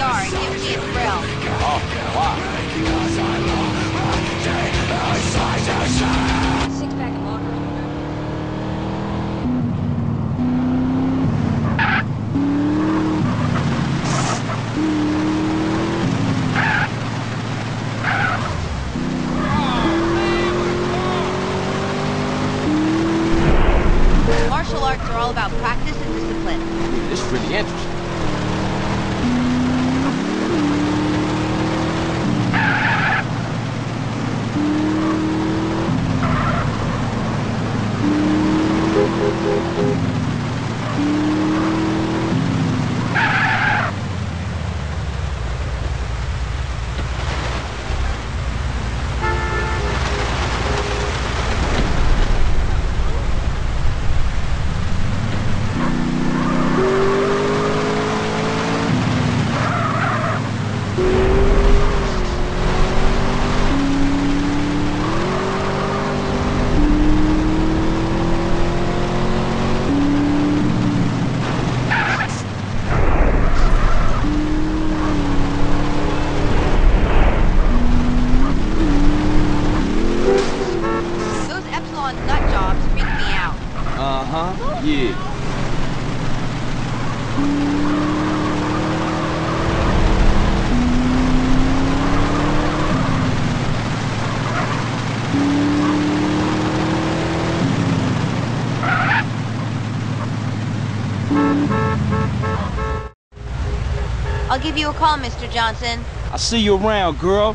star and give me a thrill. Oh, wow. Six pack of lager. Martial arts are all about practice and discipline. This is really interesting. Those Uh-huh. Yeah. I'll give you a call, Mr. Johnson. I'll see you around, girl.